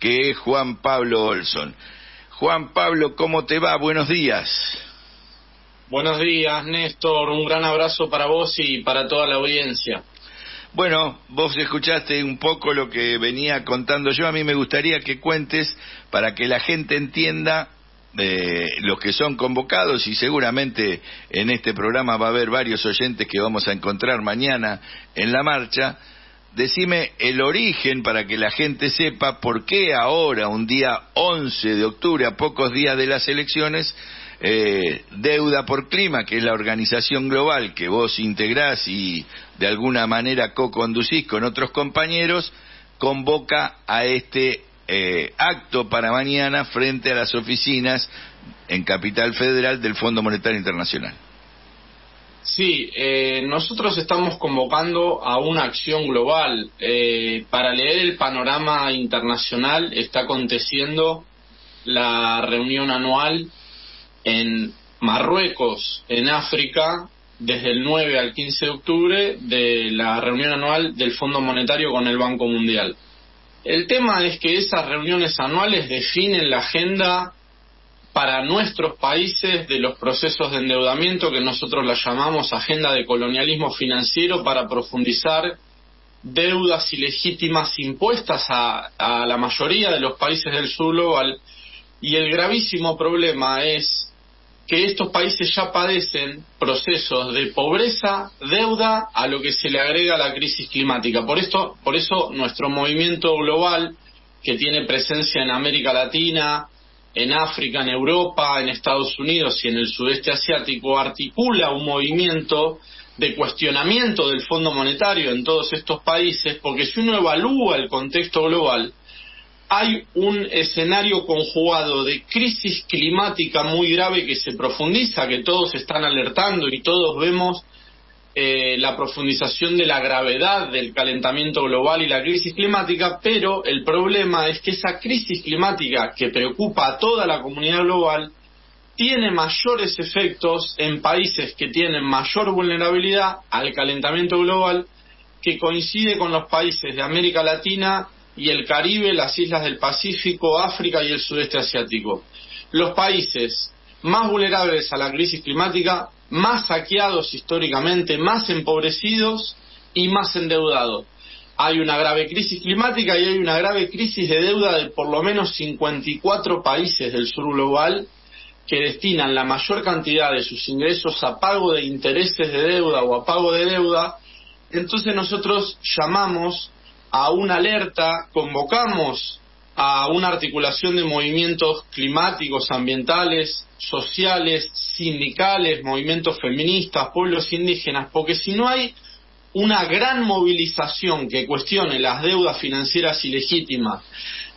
que es Juan Pablo Olson. Juan Pablo, ¿cómo te va? Buenos días. Buenos días, Néstor. Un gran abrazo para vos y para toda la audiencia. Bueno, vos escuchaste un poco lo que venía contando yo. A mí me gustaría que cuentes para que la gente entienda eh, los que son convocados y seguramente en este programa va a haber varios oyentes que vamos a encontrar mañana en la marcha decime el origen para que la gente sepa por qué ahora, un día 11 de octubre, a pocos días de las elecciones, eh, Deuda por Clima, que es la organización global que vos integrás y de alguna manera co-conducís con otros compañeros, convoca a este eh, acto para mañana frente a las oficinas en Capital Federal del Fondo Monetario Internacional. Sí, eh, nosotros estamos convocando a una acción global. Eh, para leer el panorama internacional está aconteciendo la reunión anual en Marruecos, en África, desde el 9 al 15 de octubre, de la reunión anual del Fondo Monetario con el Banco Mundial. El tema es que esas reuniones anuales definen la agenda para nuestros países de los procesos de endeudamiento que nosotros la llamamos agenda de colonialismo financiero para profundizar deudas ilegítimas impuestas a, a la mayoría de los países del sur global y el gravísimo problema es que estos países ya padecen procesos de pobreza, deuda, a lo que se le agrega la crisis climática. Por esto, por eso nuestro movimiento global, que tiene presencia en América Latina, en África, en Europa, en Estados Unidos y en el sudeste asiático, articula un movimiento de cuestionamiento del Fondo Monetario en todos estos países, porque si uno evalúa el contexto global, hay un escenario conjugado de crisis climática muy grave que se profundiza, que todos están alertando y todos vemos eh, la profundización de la gravedad del calentamiento global y la crisis climática, pero el problema es que esa crisis climática que preocupa a toda la comunidad global tiene mayores efectos en países que tienen mayor vulnerabilidad al calentamiento global, que coincide con los países de América Latina y el Caribe, las islas del Pacífico, África y el sudeste asiático. Los países más vulnerables a la crisis climática más saqueados históricamente, más empobrecidos y más endeudados. Hay una grave crisis climática y hay una grave crisis de deuda de por lo menos 54 países del sur global que destinan la mayor cantidad de sus ingresos a pago de intereses de deuda o a pago de deuda. Entonces nosotros llamamos a una alerta, convocamos a una articulación de movimientos climáticos, ambientales, sociales, sindicales, movimientos feministas, pueblos indígenas, porque si no hay una gran movilización que cuestione las deudas financieras ilegítimas,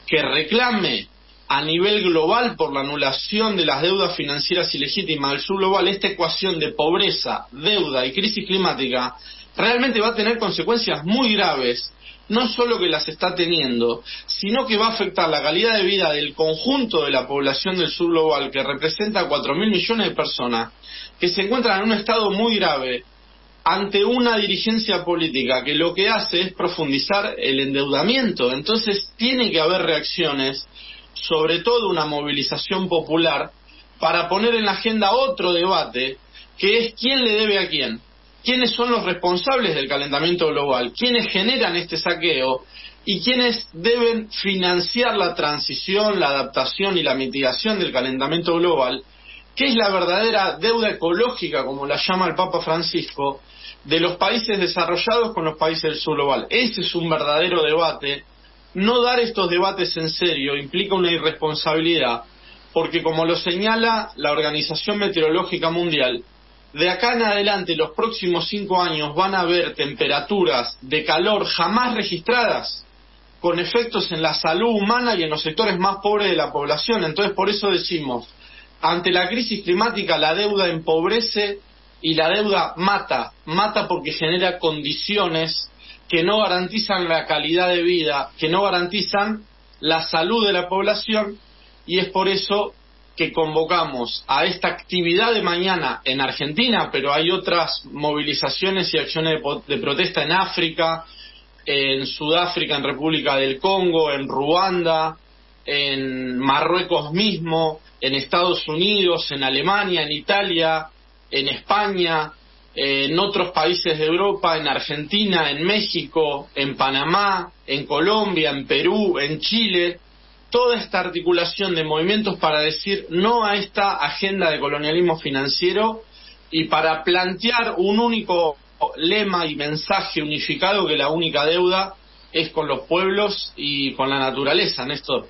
que reclame a nivel global por la anulación de las deudas financieras ilegítimas del sur global, esta ecuación de pobreza, deuda y crisis climática realmente va a tener consecuencias muy graves no solo que las está teniendo, sino que va a afectar la calidad de vida del conjunto de la población del sur global, que representa 4.000 millones de personas, que se encuentran en un estado muy grave ante una dirigencia política que lo que hace es profundizar el endeudamiento. Entonces tiene que haber reacciones, sobre todo una movilización popular, para poner en la agenda otro debate, que es quién le debe a quién quiénes son los responsables del calentamiento global, quiénes generan este saqueo y quiénes deben financiar la transición, la adaptación y la mitigación del calentamiento global, que es la verdadera deuda ecológica, como la llama el Papa Francisco, de los países desarrollados con los países del sur global. Ese es un verdadero debate. No dar estos debates en serio implica una irresponsabilidad, porque como lo señala la Organización Meteorológica Mundial, de acá en adelante, los próximos cinco años, van a haber temperaturas de calor jamás registradas, con efectos en la salud humana y en los sectores más pobres de la población. Entonces, por eso decimos, ante la crisis climática, la deuda empobrece y la deuda mata, mata porque genera condiciones que no garantizan la calidad de vida, que no garantizan la salud de la población, y es por eso que convocamos a esta actividad de mañana en Argentina, pero hay otras movilizaciones y acciones de, protesta en África, en Sudáfrica, en República del Congo, en Ruanda, en Marruecos mismo, en Estados Unidos, en Alemania, en Italia, en España, en otros países de Europa, en Argentina, en México, en Panamá, en Colombia, en Perú, en Chile, toda esta articulación de movimientos para decir no a esta agenda de colonialismo financiero y para plantear un único lema y mensaje unificado que la única deuda es con los pueblos y con la naturaleza, Néstor.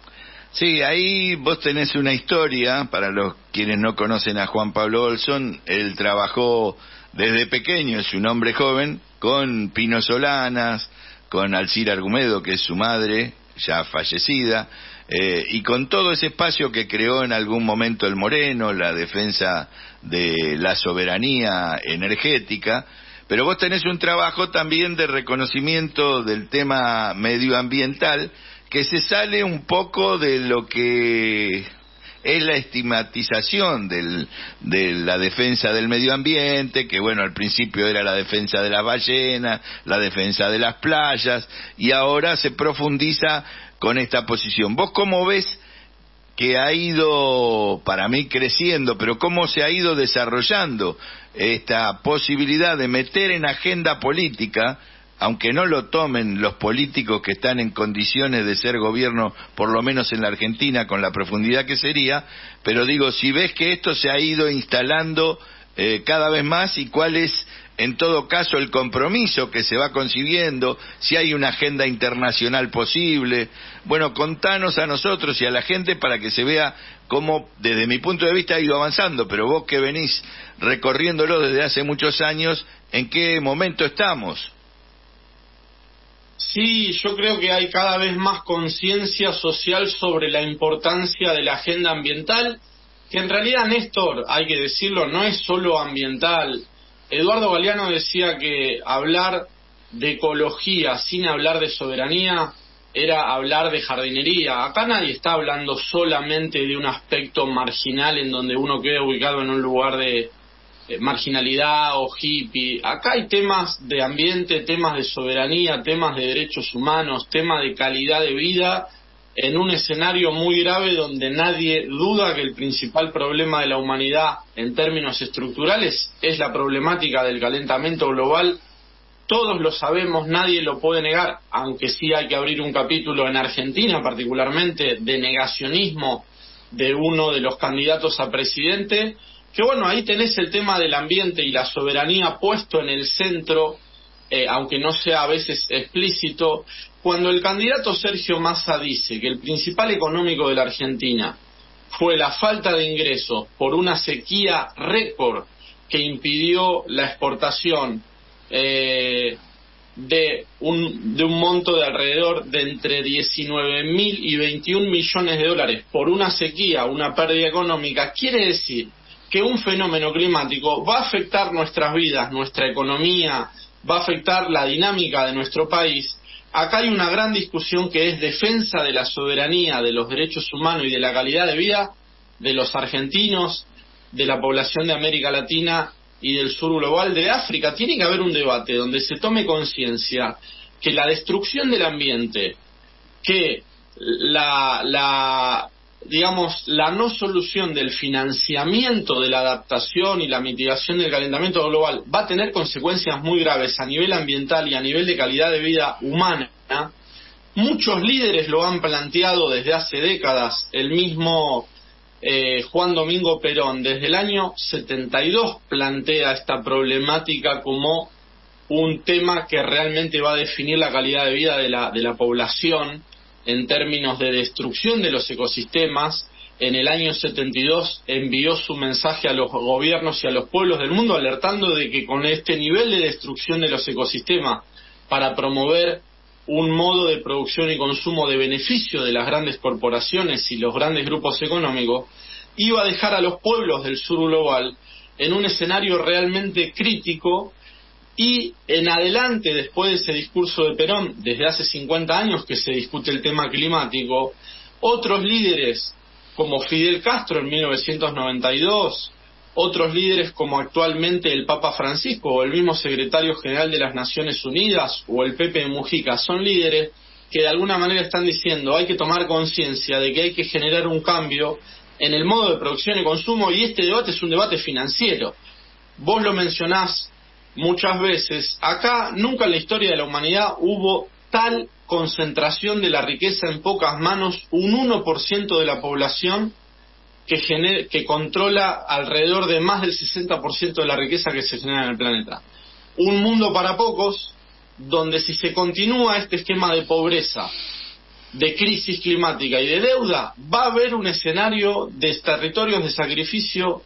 Sí, ahí vos tenés una historia, para los quienes no conocen a Juan Pablo Olson, él trabajó desde pequeño, es un hombre joven, con Pino Solanas, con Alcira Argumedo, que es su madre, ya fallecida, eh, y con todo ese espacio que creó en algún momento el Moreno, la defensa de la soberanía energética, pero vos tenés un trabajo también de reconocimiento del tema medioambiental que se sale un poco de lo que es la estigmatización del, de la defensa del medio ambiente, que bueno, al principio era la defensa de las ballenas, la defensa de las playas, y ahora se profundiza con esta posición. ¿Vos cómo ves que ha ido, para mí, creciendo, pero cómo se ha ido desarrollando esta posibilidad de meter en agenda política, aunque no lo tomen los políticos que están en condiciones de ser gobierno, por lo menos en la Argentina, con la profundidad que sería, pero digo, si ves que esto se ha ido instalando eh, cada vez más y cuál es en todo caso el compromiso que se va concibiendo, si hay una agenda internacional posible. Bueno, contanos a nosotros y a la gente para que se vea cómo, desde mi punto de vista, ha ido avanzando, pero vos que venís recorriéndolo desde hace muchos años, ¿en qué momento estamos? Sí, yo creo que hay cada vez más conciencia social sobre la importancia de la agenda ambiental, que en realidad, Néstor, hay que decirlo, no es solo ambiental, Eduardo Galeano decía que hablar de ecología sin hablar de soberanía era hablar de jardinería. Acá nadie está hablando solamente de un aspecto marginal en donde uno queda ubicado en un lugar de eh, marginalidad o hippie. Acá hay temas de ambiente, temas de soberanía, temas de derechos humanos, temas de calidad de vida en un escenario muy grave donde nadie duda que el principal problema de la humanidad en términos estructurales es la problemática del calentamiento global. Todos lo sabemos, nadie lo puede negar, aunque sí hay que abrir un capítulo en Argentina particularmente de negacionismo de uno de los candidatos a presidente, que bueno, ahí tenés el tema del ambiente y la soberanía puesto en el centro, eh, aunque no sea a veces explícito, cuando el candidato Sergio Massa dice que el principal económico de la Argentina fue la falta de ingresos por una sequía récord que impidió la exportación eh, de, un, de un monto de alrededor de entre 19 mil y 21 millones de dólares por una sequía, una pérdida económica, quiere decir que un fenómeno climático va a afectar nuestras vidas, nuestra economía, va a afectar la dinámica de nuestro país acá hay una gran discusión que es defensa de la soberanía, de los derechos humanos y de la calidad de vida de los argentinos, de la población de América Latina y del sur global de África. Tiene que haber un debate donde se tome conciencia que la destrucción del ambiente, que la, la, digamos, la no solución del financiamiento de la adaptación y la mitigación del calentamiento global va a tener consecuencias muy graves a nivel ambiental y a nivel de calidad de vida humana, muchos líderes lo han planteado desde hace décadas. El mismo eh, Juan Domingo Perón, desde el año 72, plantea esta problemática como un tema que realmente va a definir la calidad de vida de la, de la población en términos de destrucción de los ecosistemas, en el año 72 envió su mensaje a los gobiernos y a los pueblos del mundo alertando de que con este nivel de destrucción de los ecosistemas para promover un modo de producción y consumo de beneficio de las grandes corporaciones y los grandes grupos económicos, iba a dejar a los pueblos del sur global en un escenario realmente crítico y en adelante, después de ese discurso de Perón, desde hace 50 años que se discute el tema climático, otros líderes como Fidel Castro en 1992, otros líderes como actualmente el Papa Francisco o el mismo secretario general de las Naciones Unidas o el Pepe Mujica son líderes que de alguna manera están diciendo hay que tomar conciencia de que hay que generar un cambio en el modo de producción y consumo y este debate es un debate financiero. Vos lo mencionás muchas veces. Acá nunca en la historia de la humanidad hubo tal concentración de la riqueza en pocas manos, un 1% de la población que, que controla alrededor de más del 60% de la riqueza que se genera en el planeta. Un mundo para pocos, donde si se continúa este esquema de pobreza, de crisis climática y de deuda, va a haber un escenario de territorios de sacrificio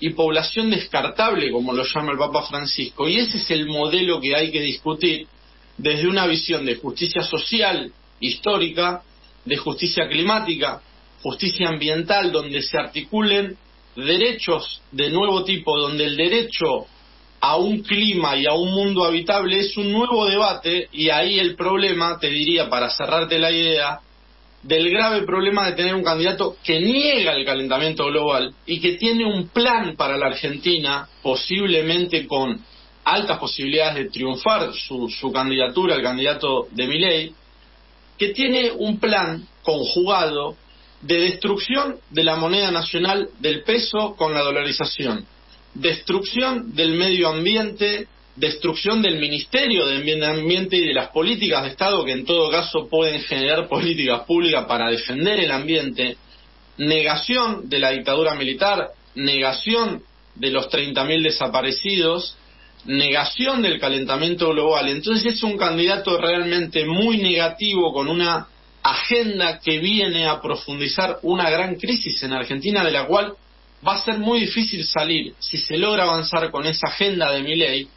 y población descartable, como lo llama el Papa Francisco. Y ese es el modelo que hay que discutir desde una visión de justicia social, histórica, de justicia climática, justicia ambiental, donde se articulen derechos de nuevo tipo, donde el derecho a un clima y a un mundo habitable es un nuevo debate y ahí el problema, te diría, para cerrarte la idea, del grave problema de tener un candidato que niega el calentamiento global y que tiene un plan para la Argentina, posiblemente con altas posibilidades de triunfar su, candidatura, el candidato de Miley, que tiene un plan conjugado de destrucción de la moneda nacional del peso con la dolarización, destrucción del medio ambiente, destrucción del Ministerio de Ambiente y de las políticas de Estado que en todo caso pueden generar políticas públicas para defender el ambiente, negación de la dictadura militar, negación de los 30.000 desaparecidos, negación del calentamiento global. Entonces es un candidato realmente muy negativo con una agenda que viene a profundizar una gran crisis en Argentina de la cual va a ser muy difícil salir si se logra avanzar con esa agenda de mi ley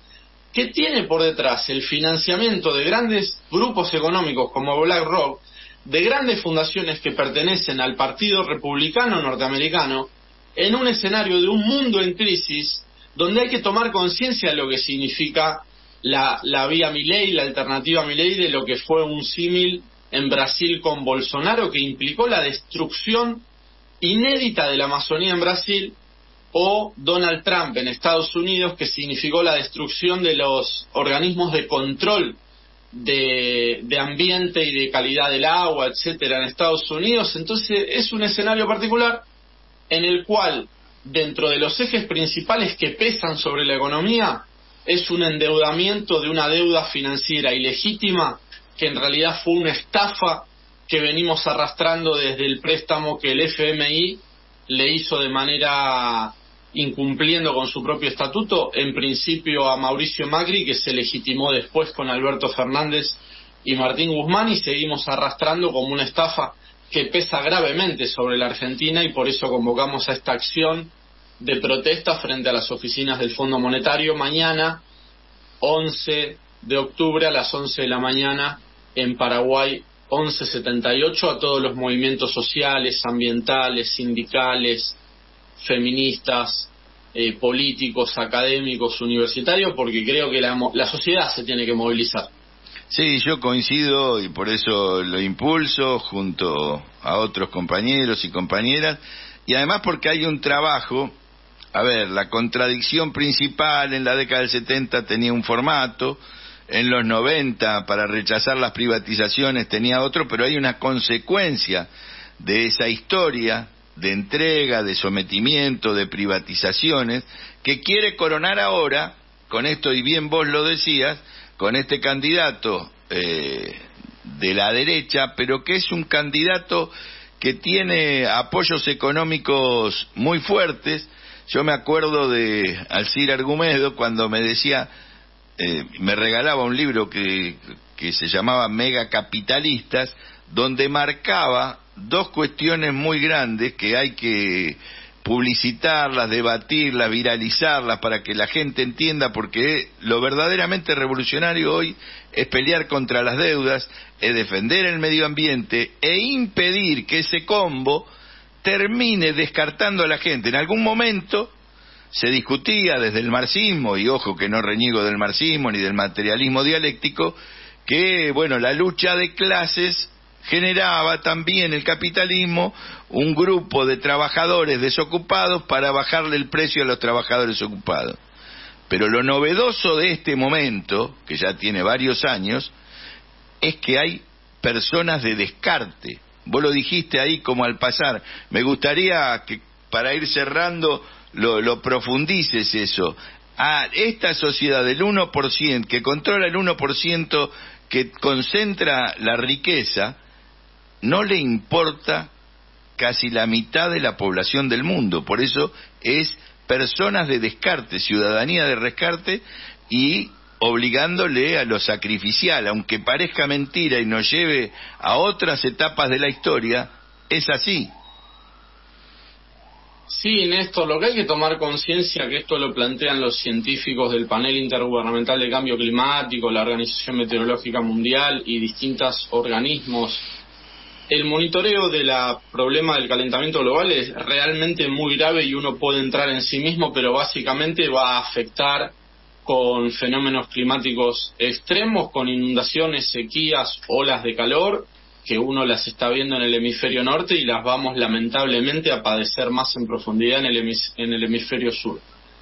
que tiene por detrás el financiamiento de grandes grupos económicos como BlackRock, de grandes fundaciones que pertenecen al Partido Republicano Norteamericano, en un escenario de un mundo en crisis donde hay que tomar conciencia de lo que significa la, la vía Milei, la alternativa Milei, de lo que fue un símil en Brasil con Bolsonaro que implicó la destrucción inédita de la Amazonía en Brasil o Donald Trump en Estados Unidos, que significó la destrucción de los organismos de control de, ambiente y de calidad del agua, etcétera, en Estados Unidos. Entonces es un escenario particular en el cual, dentro de los ejes principales que pesan sobre la economía, es un endeudamiento de una deuda financiera ilegítima que en realidad fue una estafa que venimos arrastrando desde el préstamo que el FMI le hizo de manera incumpliendo con su propio estatuto, en principio a Mauricio Macri, que se legitimó después con Alberto Fernández y Martín Guzmán, y seguimos arrastrando como una estafa que pesa gravemente sobre la Argentina y por eso convocamos a esta acción de protesta frente a las oficinas del Fondo Monetario mañana, 11 de octubre a las 11 de la mañana en Paraguay 1178 a todos los movimientos sociales, ambientales, sindicales, feministas, eh, políticos, académicos, universitarios, porque creo que la, la sociedad se tiene que movilizar. Sí, yo coincido y por eso lo impulso junto a otros compañeros y compañeras, y además porque hay un trabajo, a ver, la contradicción principal en la década del 70 tenía un formato, en los 90 para rechazar las privatizaciones tenía otro, pero hay una consecuencia de esa historia de entrega, de sometimiento, de privatizaciones, que quiere coronar ahora, con esto, y bien vos lo decías, con este candidato eh, de la derecha, pero que es un candidato que tiene apoyos económicos muy fuertes. Yo me acuerdo de Alcir Argumedo cuando me decía, eh, me regalaba un libro que, que se llamaba Mega Capitalistas, donde marcaba dos cuestiones muy grandes que hay que publicitarlas, debatirlas, viralizarlas para que la gente entienda porque lo verdaderamente revolucionario hoy es pelear contra las deudas, es defender el medio ambiente e impedir que ese combo termine descartando a la gente. En algún momento se discutía desde el marxismo, y ojo que no reniego del marxismo ni del materialismo dialéctico, que bueno, la lucha de clases generaba también el capitalismo un grupo de trabajadores desocupados para bajarle el precio a los trabajadores ocupados. Pero lo novedoso de este momento, que ya tiene varios años, es que hay personas de descarte. Vos lo dijiste ahí como al pasar. Me gustaría que para ir cerrando lo, lo profundices eso. A esta sociedad del 1%, que controla el 1%, que concentra la riqueza, no le importa casi la mitad de la población del mundo. Por eso es personas de descarte, ciudadanía de rescate y obligándole a lo sacrificial, aunque parezca mentira y nos lleve a otras etapas de la historia, es así. Sí, Néstor, lo que hay que tomar conciencia, que esto lo plantean los científicos del panel intergubernamental de cambio climático, la Organización Meteorológica Mundial y distintos organismos el monitoreo del problema del calentamiento global es realmente muy grave y uno puede entrar en sí mismo, pero básicamente va a afectar con fenómenos climáticos extremos, con inundaciones, sequías, olas de calor, que uno las está viendo en el hemisferio norte y las vamos lamentablemente a padecer más en profundidad en el, en el hemisferio sur.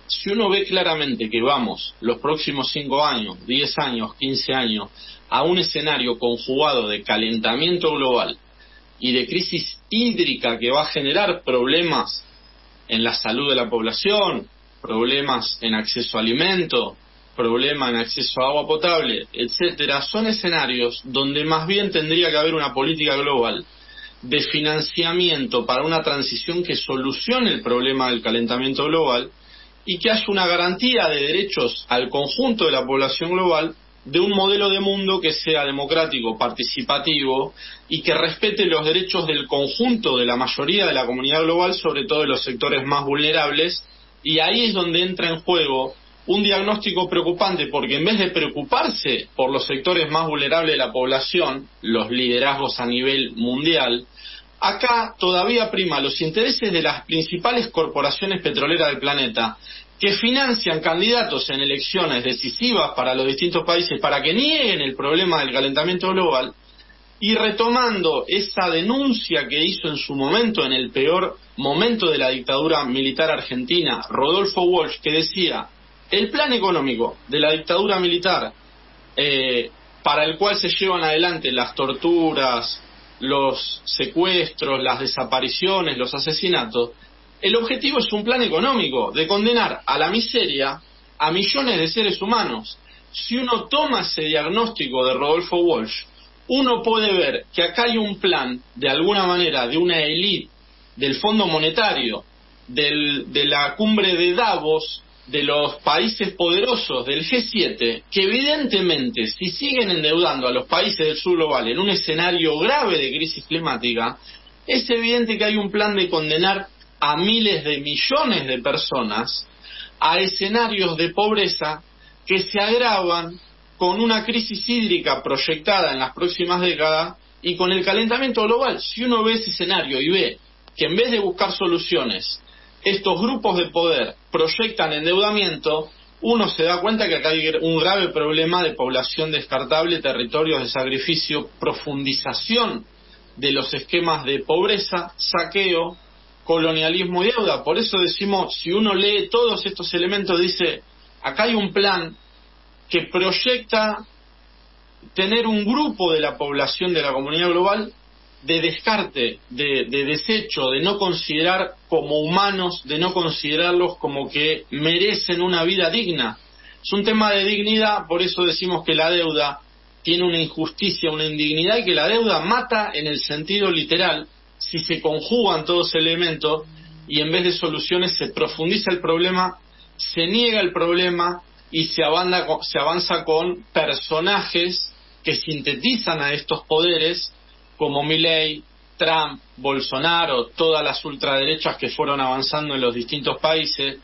Si uno ve claramente que vamos los próximos 5 años, 10 años, 15 años, a un escenario conjugado de calentamiento global, y de crisis hídrica que va a generar problemas en la salud de la población, problemas en acceso a alimento, problemas en acceso a agua potable, etcétera, son escenarios donde más bien tendría que haber una política global de financiamiento para una transición que solucione el problema del calentamiento global y que haya una garantía de derechos al conjunto de la población global de un modelo de mundo que sea democrático, participativo y que respete los derechos del conjunto de la mayoría de la comunidad global, sobre todo de los sectores más vulnerables. Y ahí es donde entra en juego un diagnóstico preocupante, porque en vez de preocuparse por los sectores más vulnerables de la población, los liderazgos a nivel mundial, acá todavía prima los intereses de las principales corporaciones petroleras del planeta que financian candidatos en elecciones decisivas para los distintos países para que nieguen el problema del calentamiento global y retomando esa denuncia que hizo en su momento, en el peor momento de la dictadura militar argentina, Rodolfo Walsh, que decía, el plan económico de la dictadura militar eh, para el cual se llevan adelante las torturas, los secuestros, las desapariciones, los asesinatos, el objetivo es un plan económico de condenar a la miseria a millones de seres humanos. Si uno toma ese diagnóstico de Rodolfo Walsh, uno puede ver que acá hay un plan, de alguna manera, de una élite del Fondo Monetario, de la cumbre de Davos, de los países poderosos del G7, que evidentemente, si siguen endeudando a los países del sur global en un escenario grave de crisis climática, es evidente que hay un plan de condenar a miles de millones de personas a escenarios de pobreza que se agravan con una crisis hídrica proyectada en las próximas décadas y con el calentamiento global. Si uno ve ese escenario y ve que en vez de buscar soluciones, estos grupos de poder proyectan endeudamiento, uno se da cuenta que acá hay un grave problema de población descartable, territorios de sacrificio, profundización de los esquemas de pobreza, saqueo, colonialismo y deuda. Por eso decimos, si uno lee todos estos elementos, dice, acá hay un plan que proyecta tener un grupo de la población de la comunidad global de descarte, de, de, desecho, de no considerar como humanos, de no considerarlos como que merecen una vida digna. Es un tema de dignidad, por eso decimos que la deuda tiene una injusticia, una indignidad y que la deuda mata en el sentido literal si se conjugan todos elementos y en vez de soluciones se profundiza el problema, se niega el problema y se, se avanza con personajes que sintetizan a estos poderes como Milley, Trump, Bolsonaro, todas las ultraderechas que fueron avanzando en los distintos países.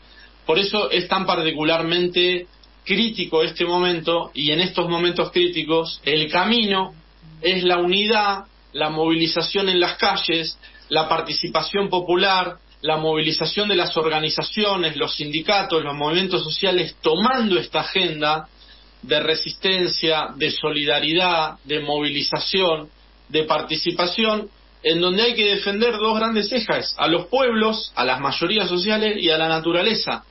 Por eso es tan particularmente crítico este momento y en estos momentos críticos el camino es la unidad la movilización en las calles, la participación popular, la movilización de las organizaciones, los sindicatos, los movimientos sociales tomando esta agenda de resistencia, de solidaridad, de movilización, de participación en donde hay que defender dos grandes ejes, a los pueblos, a las mayorías sociales y a la naturaleza.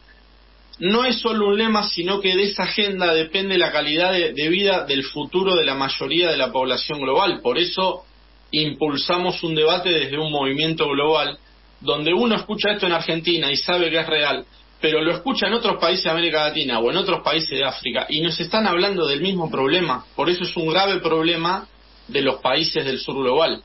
No es solo un lema, sino que de esa agenda depende la calidad de, de vida del futuro de la mayoría de la población global. Por eso impulsamos un debate desde un movimiento global, donde uno escucha esto en Argentina y sabe que es real, pero lo escucha en otros países de América Latina o en otros países de África y nos están hablando del mismo problema. Por eso es un grave problema de los países del sur global.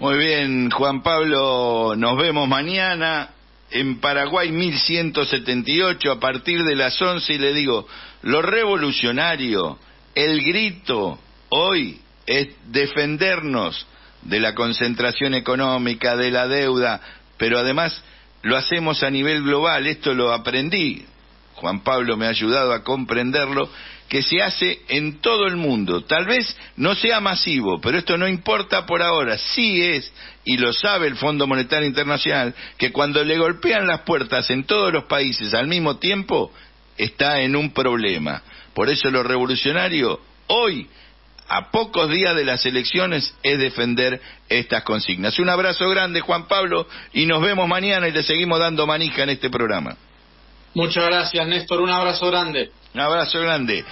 Muy bien, Juan Pablo, nos vemos mañana en Paraguay 1178 a partir de las 11 y le digo, lo revolucionario, el grito hoy es defendernos de la concentración económica, de la deuda, pero además lo hacemos a nivel global, esto lo aprendí, Juan Pablo me ha ayudado a comprenderlo, que se hace en todo el mundo. Tal vez no sea masivo, pero esto no importa por ahora. Sí es, y lo sabe el Fondo Monetario Internacional, que cuando le golpean las puertas en todos los países al mismo tiempo, está en un problema. Por eso lo revolucionario hoy a pocos días de las elecciones es defender estas consignas. Un abrazo grande, Juan Pablo, y nos vemos mañana y le seguimos dando manija en este programa. Muchas gracias, Néstor. Un abrazo grande. Un abrazo grande.